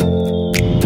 Música